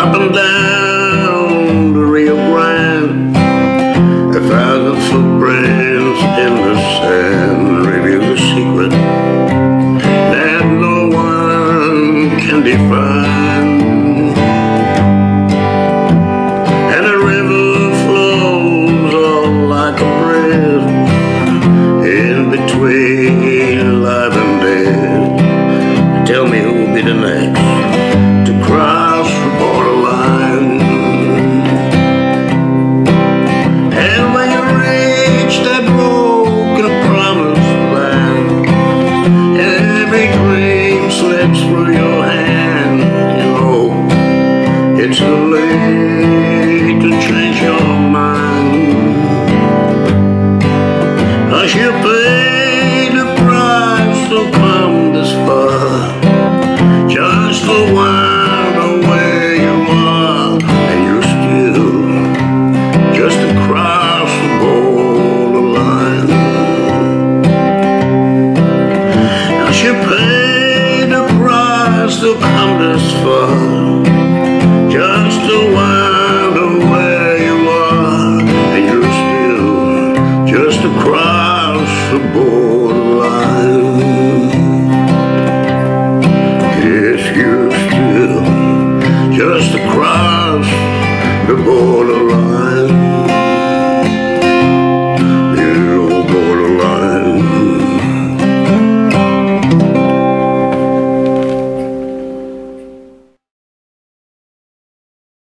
up and down the Rio Grande, a thousand footprints in the sand reveal the secret that no one can define. And the river flows all like a breath in between life and death. Tell me who will be the next. have come this far Just to wonder where you are And you're still just across the borderline. Yes, you're still just across the borderline